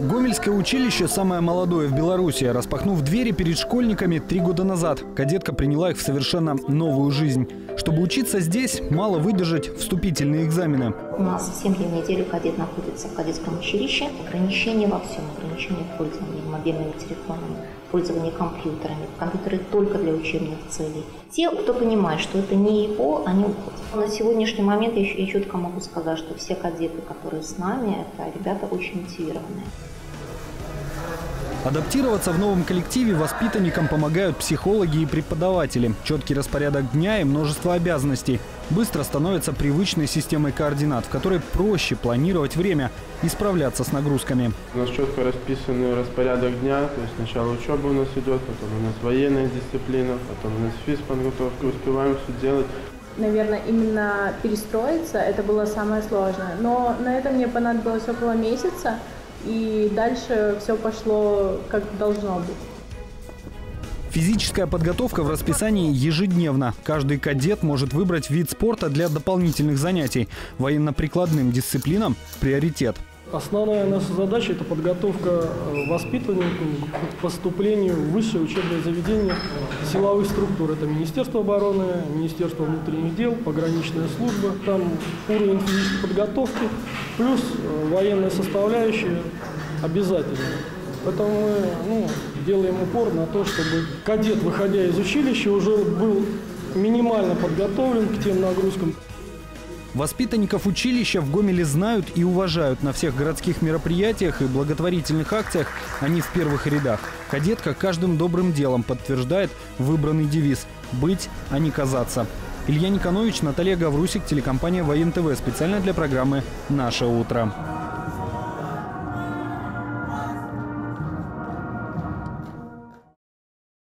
Гомельское училище самое молодое в Беларуси. Распахнув двери перед школьниками три года назад, кадетка приняла их в совершенно новую жизнь. Чтобы учиться здесь, мало выдержать вступительные экзамены. У нас 7 дней в неделю кадет находится в кадетском училище. Ограничения во всем, ограничения в пользовании мобильными телефонами, пользовании компьютерами. Компьютеры только для учебных целей. Те, кто понимает, что это не его, они уходят. На сегодняшний момент я, я четко могу сказать, что все кадеты, которые с нами, это ребята очень мотивированные. Адаптироваться в новом коллективе воспитанникам помогают психологи и преподаватели. Четкий распорядок дня и множество обязанностей. Быстро становится привычной системой координат, в которой проще планировать время и справляться с нагрузками. У нас четко расписанный распорядок дня, то есть сначала учеба у нас идет, потом у нас военная дисциплина, потом у нас физподготовка, успеваем все делать. Наверное, именно перестроиться это было самое сложное. Но на это мне понадобилось около месяца и дальше все пошло как должно быть. Физическая подготовка в расписании ежедневно. Каждый кадет может выбрать вид спорта для дополнительных занятий. Военно-прикладным дисциплинам – приоритет. Основная наша задача – это подготовка э, воспитанников к поступлению в высшее учебное заведение силовых структур. Это Министерство обороны, Министерство внутренних дел, пограничная служба. Там уровень физической подготовки плюс э, военная составляющая обязательно. Поэтому мы ну, делаем упор на то, чтобы кадет, выходя из училища, уже был минимально подготовлен к тем нагрузкам. Воспитанников училища в Гомеле знают и уважают. На всех городских мероприятиях и благотворительных акциях они в первых рядах. Кадетка каждым добрым делом подтверждает выбранный девиз «Быть, а не казаться». Илья Никонович, Наталья Гаврусик, телекомпания «Воен ТВ». Специально для программы «Наше утро».